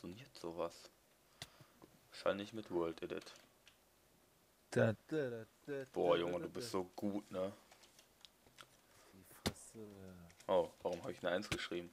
funktioniert sowas? Wahrscheinlich mit World Edit. Da, da, da, Boah, Junge, du bist so gut, ne? Die Fresse. Oh, warum habe ich eine 1 geschrieben?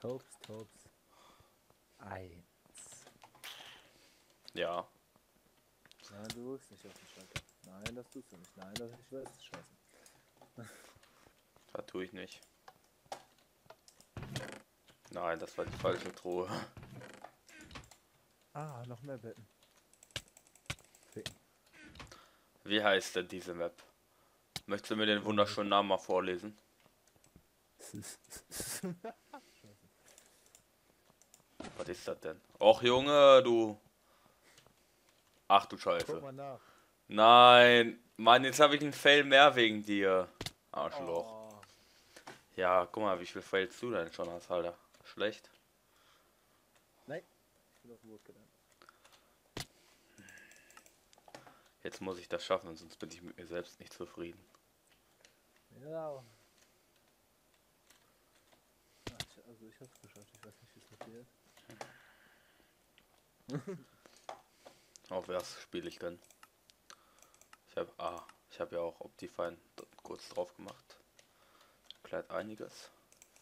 Taubs, Taubs. Eins. Ja, Nein, du drückst nicht auf den Schalter. Nein, das tust du nicht. Nein, das ist scheiße. das tue ich nicht. Nein, das war die falsche Truhe. Ah, noch mehr Betten. Ficken. Wie heißt denn diese Map? Möchtest du mir den wunderschönen Namen mal vorlesen? Was ist das denn? Och Junge, du. Ach du Guck Scheiße. mal nach. Nein, Mann, jetzt habe ich einen Fail mehr wegen dir. Arschloch. Oh, Ja, guck mal, wie viel Fails du denn schon hast, Alter. Schlecht. nein. Ich bin auf dem Boot gelandet. Jetzt muss ich das schaffen, sonst bin ich mit mir selbst nicht zufrieden. Ja. Also ich hab's geschafft. Ich weiß nicht, wie es mit dir ist. Auf was spiele ich denn? Ich habe ah, ich habe ja auch Optifine kurz drauf gemacht. Erklärt einiges.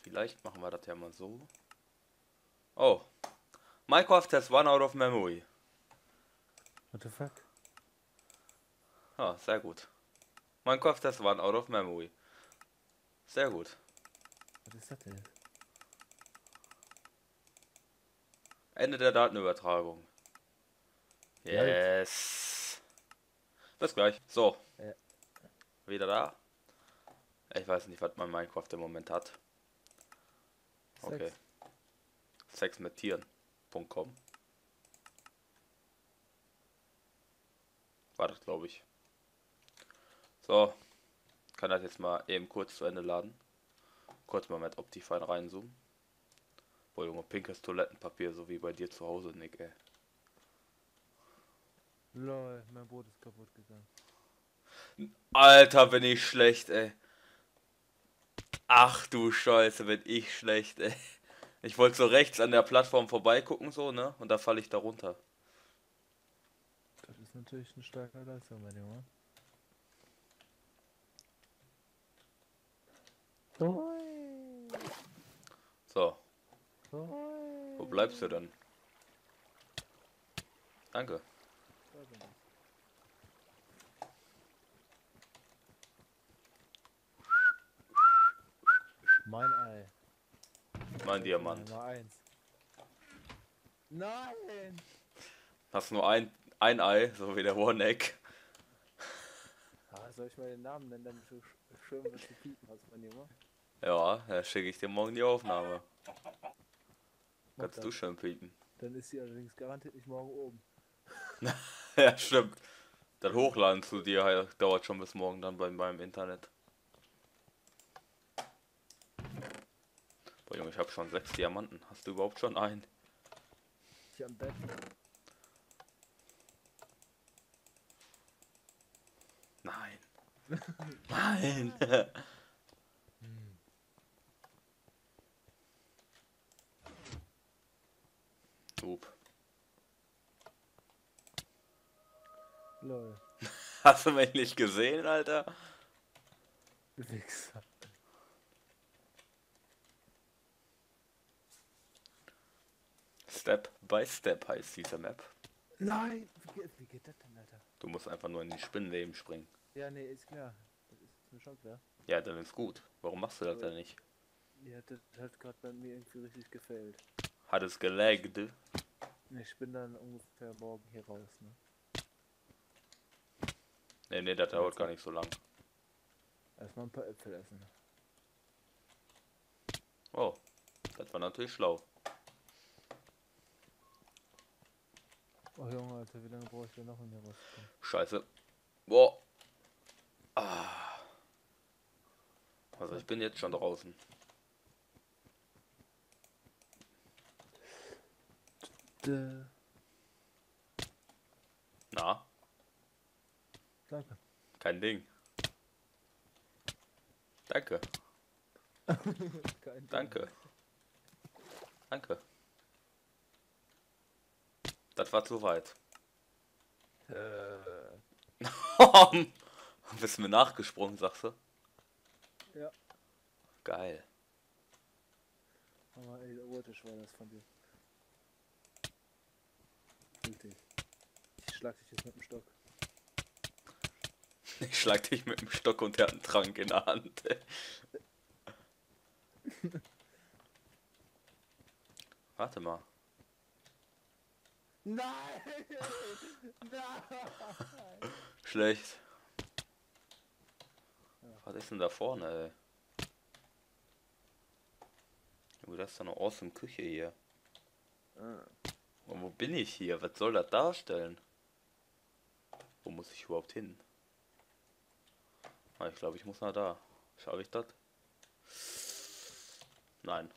Vielleicht machen wir das ja mal so. Oh. Minecraft has one out of memory. What the fuck? Ah, sehr gut. Minecraft has one out of memory. Sehr gut. Was ist das denn? Ende der Datenübertragung. Yes. Bis gleich. So. Ja. Wieder da. Ich weiß nicht, was mein Minecraft im Moment hat. Okay. Sex. Sex mit Tieren.com. War das, glaube ich. So. Kann das jetzt mal eben kurz zu Ende laden. Kurz mal mit Optifine reinzoomen. Boah, Junge, pinkes Toilettenpapier, so wie bei dir zu Hause, Nick, ey. Lol, mein Boot ist kaputt gegangen. Alter, bin ich schlecht, ey. Ach du Scheiße, bin ich schlecht, ey. Ich wollte so rechts an der Plattform vorbeigucken, so, ne? Und da falle ich da runter. Das ist natürlich eine starke Leistung, mein Junge. So, wo bleibst du denn? Danke. Mein Ei. Mein Diamant. Nummer eins. Nein! Hast nur ein, ein Ei, so wie der One-Egg. Ah, soll ich mal den Namen nennen, damit du sch- schön was zu piepen hast, mein Junge? Ja, da schicke ich dir morgen die Aufnahme. Kannst das. du schön piepen. Dann ist sie allerdings garantiert nicht morgen oben. ja, stimmt. Das Hochladen zu dir dauert schon bis morgen dann bei meinem Internet. Boah, Junge, ich habe schon sechs Diamanten. Hast du überhaupt schon einen? Hier am Bett. Nein. Nein. Up. Lol. Hast du mich nicht gesehen, Alter? Wichser. Step by Step heißt diese Map. Nein! Wie geht, wie geht das denn, Alter? Du musst einfach nur in die Spinnenleben springen. Ja, nee, ist klar. Das ist mir schon klar. Ja, dann ist gut. Warum machst du das denn nicht? Ja, das hat gerade bei mir irgendwie richtig gefällt. Hat es gelaggt? Ich bin dann ungefähr morgen hier raus, ne? Nee, nee, das dauert gar nicht so lang. Erstmal ein paar Äpfel essen. Oh, das war natürlich schlau. Oh Junge, Alter, wie lange brauche ich denn noch, um hier rauszukommen? Scheiße. Boah. Ah. Also ich bin jetzt schon draußen. Dä. Na, Danke. kein Ding. Danke, Kein Ding. danke. Danke. Das war zu weit. Äh, Bist du mir nachgesprungen, sagst du? ja, Geil. aber erotisch war das von dir. Richtig. Ich schlag dich jetzt mit dem Stock. Ich schlag dich mit dem Stock und der hat einen Trank in der Hand. Warte mal. Nein! Nein! Schlecht. Was ist denn da vorne, ey? Oh, das ist doch eine awesome Küche hier. Und wo bin ich hier? Was soll das darstellen? Wo muss ich überhaupt hin? Ah, ich glaube, ich muss nach da. Schaffe ich das? Nein.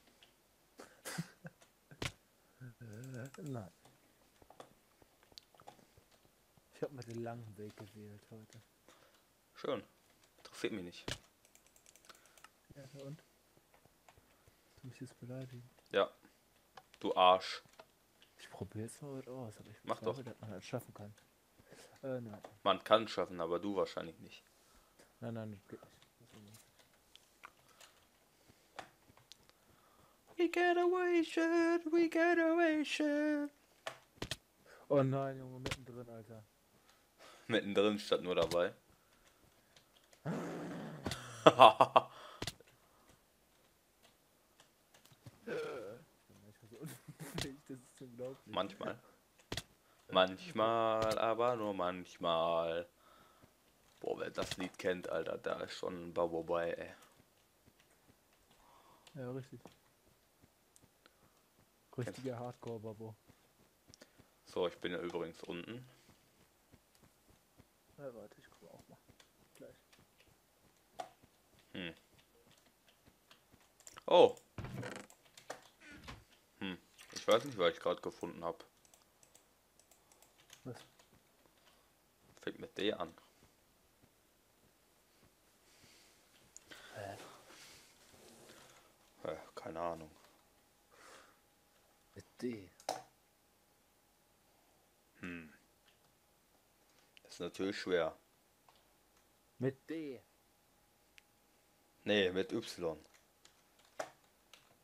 nein. Ich habe mal den langen Weg gewählt heute. Schön. Interessiert mich nicht. Ja, und? Du mich jetzt beleidigen. Ja. Du Arsch. Ich probiere es mal heute aus, aber ich Mach glaube, doch. dass man das schaffen kann. Äh, nein. Man kann schaffen, aber du wahrscheinlich nicht. Nein, nein, das geht nicht. We get away, shit. We get away, shit. Oh nein, Junge, mittendrin, Alter. Mittendrin statt nur dabei. Manchmal manchmal. Aber nur manchmal. Boah, wer das Lied kennt, Alter, da ist schon Babo bei, ey. Ja, richtig. Richtiger Hardcore-Babo. So, ich bin ja übrigens unten. Ja, warte, ich gucke auch mal. Gleich. Oh. Hm. Ich weiß nicht, was ich gerade gefunden habe. Was? Fängt mit D an. Äh, keine Ahnung. Mit D. Hm. Das ist natürlich schwer. Mit D. Nee, mit Y.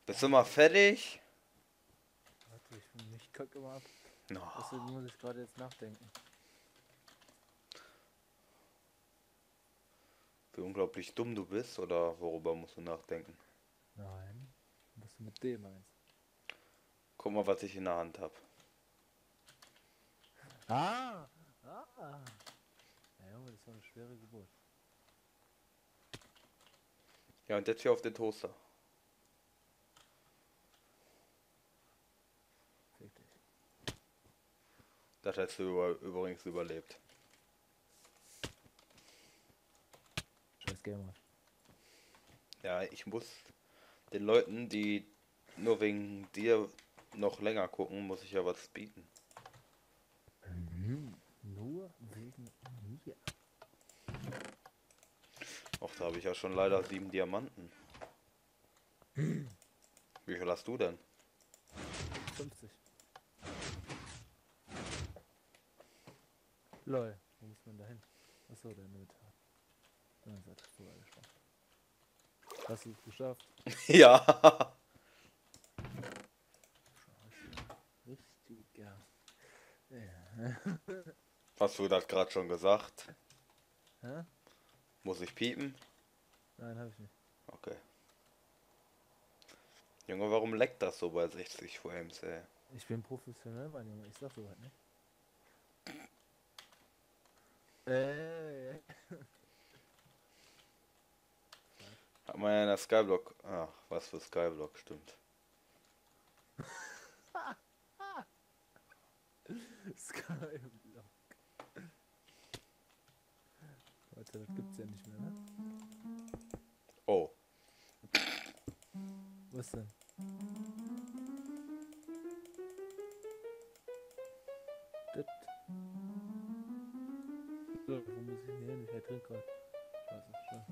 Bist du mal fertig? Warte, ich mich kack immer ab. No. Deswegen muss ich gerade jetzt nachdenken. Wie unglaublich dumm du bist oder worüber musst du nachdenken? Nein. Was du mit D meinst. Guck mal, was ich in der Hand habe. Ah! Ah! War eine schwere Geburt. Ja, und jetzt hier auf den Toaster. Das hättest du über, übrigens überlebt. Scheiß Gamer. Ja, ich muss den Leuten, die nur wegen dir noch länger gucken, muss ich ja was bieten. Mhm. Nur wegen mir. Och, da habe ich ja schon leider sieben Diamanten. Wie viel hast du denn? 50. Lol, wo muss man da hin? Achso, der Inventar. Ja, das hat vorher gespannt. Hast du es geschafft? ja. Richtiger. Ja. Hast du das gerade schon gesagt? Hä? Muss ich piepen? Nein, hab ich nicht. Okay. Junge, warum leckt das so bei 60 Frames, ey? Ich bin professionell, mein Junge. Ich sag sowas nicht. Äh, Hat man ja in der Skyblock. Ach, was für Skyblock, stimmt. Skyblock. Warte, das gibt's ja nicht mehr, ne? Oh, Was denn? Das. So, wo muss ich denn hin? Ich ertrinke gerade. Scheiße, scheiße.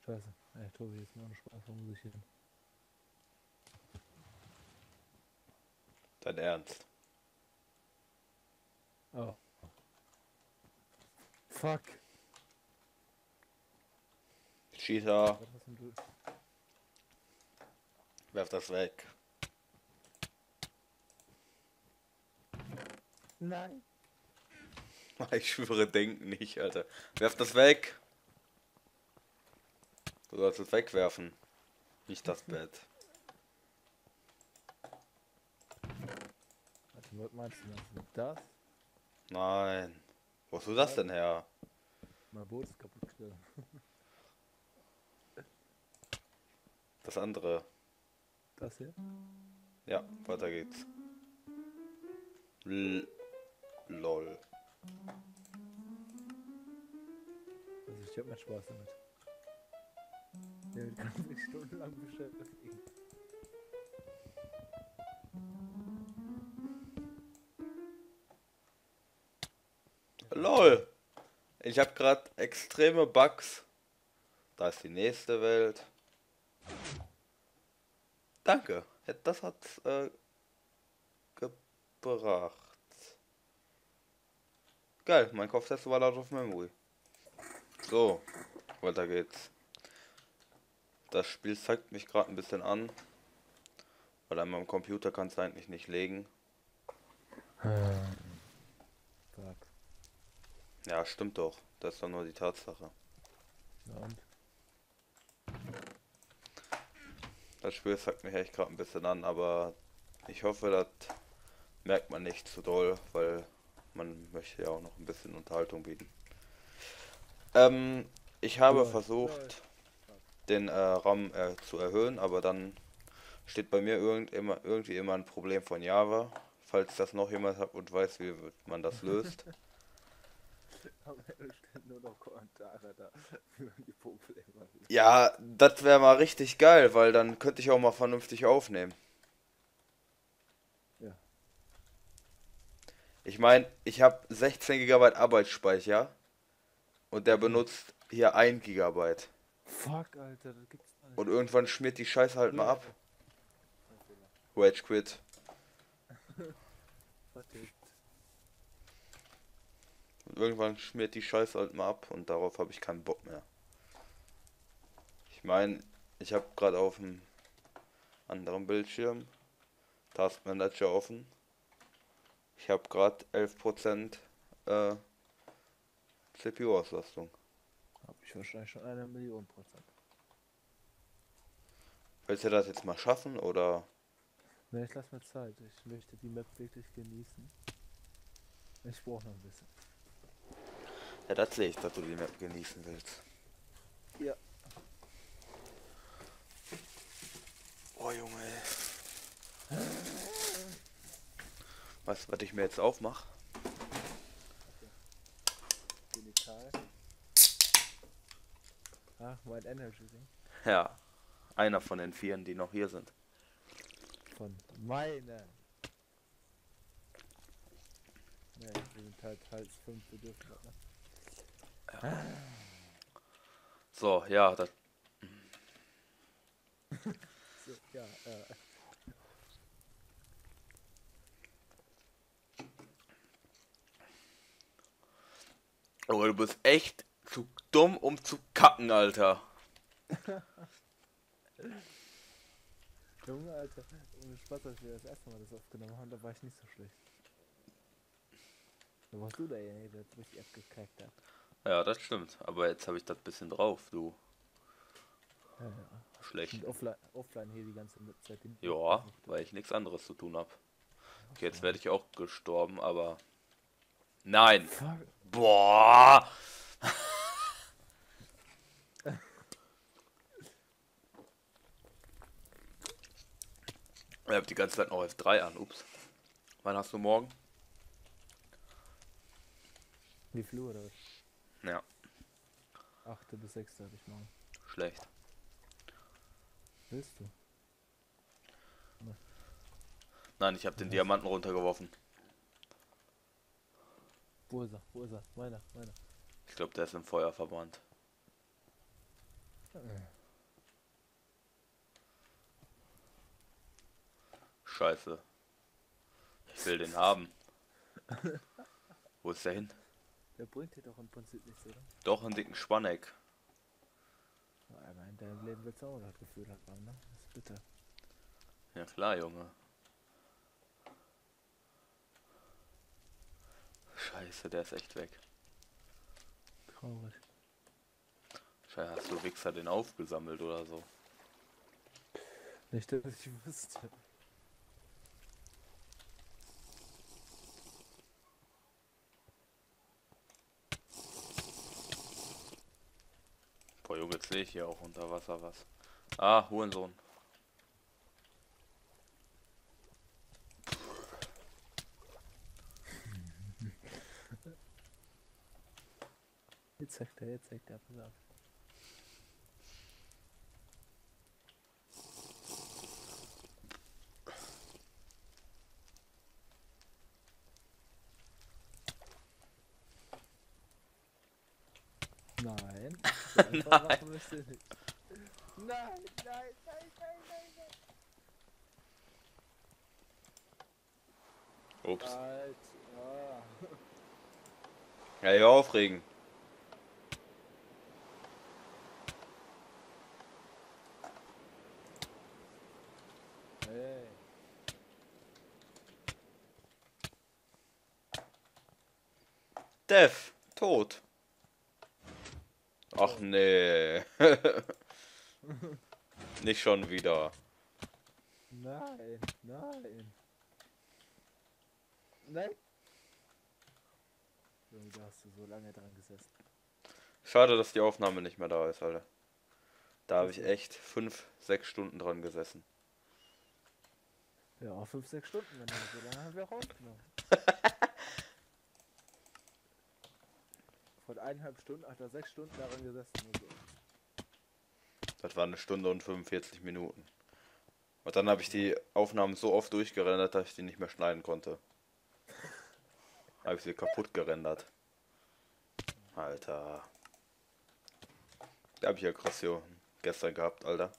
Scheiße. Ey, Tobi, jetzt mal Spaß, wo muss ich hin? Dein Ernst? Oh. Fuck. Du? werf das weg. Nein. Ich schwöre, denk nicht, Alter. Werf das weg. Du sollst es wegwerfen. Nicht das Bett. Was meinst du? Das? Nein. Wo hast du das denn her? Mein Boot ist kaputt gegangen. Das andere. Das hier? Ja, weiter geht's. L lol. Also ich hab mir Spaß damit. Kann ich mich stundenlang beschäftigen. LOL. Ich habe gerade extreme Bugs. Da ist die nächste Welt. Danke. Das hat äh, gebracht. Geil, mein Kopftest war out of memory. So, weiter geht's. Das Spiel zeigt mich gerade ein bisschen an. Weil an meinem Computer kannst du eigentlich nicht legen. Fuck. Ja, stimmt doch. Das ist doch nur die Tatsache. Und? Das Spiel zeigt mich echt gerade ein bisschen an, aber ich hoffe, das merkt man nicht zu doll, weil man möchte ja auch noch ein bisschen Unterhaltung bieten. Ähm, ich habe Ja, versucht, den äh, RAM äh, zu erhöhen, aber dann steht bei mir irgend immer, irgendwie immer ein Problem von Java. Falls das noch jemand hat und weiß, wie man das löst. Am Ende stehen nur noch Kommentare da für die Probleme. Ja, das wäre mal richtig geil, weil dann könnte ich auch mal vernünftig aufnehmen. Ja. Ich meine, ich habe 16 GB Arbeitsspeicher und der benutzt hier 1 GB. Fuck, Alter, das gibt's nicht. Und irgendwann schmiert die Scheiße halt mal ab. Rage Quit. Irgendwann schmiert die Scheiße halt mal ab und darauf habe ich keinen Bock mehr. Ich meine, ich habe gerade auf dem anderen Bildschirm Task Manager offen. Ich habe gerade 11% äh, CPU-Auslastung. Hab ich wahrscheinlich schon eine Million Prozent. Willst du das jetzt mal schaffen oder? Ne, ich lass mir Zeit. Ich möchte die Map wirklich genießen. Ich brauche noch ein bisschen. Ja, das sehe ich, dass du die Map genießen willst. Ja. Oh Junge. ey. Du, was ich mir jetzt aufmache? Genital. Ach, mein Energy Ding. Ja. Einer von den vieren, die noch hier sind. Von meiner. Ne, wir sind halt halt fünf bedürfen. So, ja, das. So, ja, äh. Oh, du bist echt zu dumm, um zu kacken, Alter. Junge, Alter, ohne Spaß, als wir das erste Mal das aufgenommen haben, da war ich nicht so schlecht. Da warst du derjenige, der richtig abgekackt hat. Ja, das stimmt. Aber jetzt habe ich das bisschen drauf, du. Ja, ja. Schlecht. Offline, offline hier die ganze Zeit hin. Ja, weil ich nichts anderes zu tun habe. Okay, jetzt werde ich auch gestorben, aber. Nein! Boah! Ich hab die ganze Zeit noch F3 an, ups. Wann hast du morgen? Wie viel Uhr oder was? Ja, 8. bis 6. hatte ich morgen. schlecht. Willst du? Nein, ich habe den? Diamanten runtergeworfen. Wo ist er? Wo ist er? Meiner, meiner. Ich glaube, der ist im Feuer verbrannt. Scheiße. Ich will den haben. Wo ist der hin? Der bringt dir doch im Prinzip nichts, oder? Doch, einen dicken Spanneck. Ja, Einmal in deinem Leben willst du auch das Gefühl haben, ne? Das ist bitter. Ja klar, Junge. Scheiße, der ist echt weg. Traurig. Scheiße, hast du Wichser den aufgesammelt oder so? Nicht, dass ich wüsste. Sehe ich hier auch unter Wasser was. Ah, Hurensohn. Jetzt sagt er, jetzt sagt er, pass auf. Nein. Nicht. Nein, nein, nein, nein, nein, nein. Ups. Alter. Ja, hier aufregen. Hey. Dev, tot. Ach nee. Nicht schon wieder. Nein, nein. Nein. Junge, da hast du so lange dran gesessen. Schade, dass die Aufnahme nicht mehr da ist, Alter. Da habe ich echt fünf, sechs Stunden dran gesessen. Ja, 5, 6 Stunden, wenn so lange haben wir auch aufgenommen. Von eineinhalb Stunden hat er sechs Stunden daran gesessen. Also. Das war eine Stunde und 45 Minuten. Und dann habe ich die Aufnahmen so oft durchgerendert, dass ich die nicht mehr schneiden konnte. Habe ich sie kaputt gerendert. Alter. Da habe ich Aggression gestern gehabt, Alter.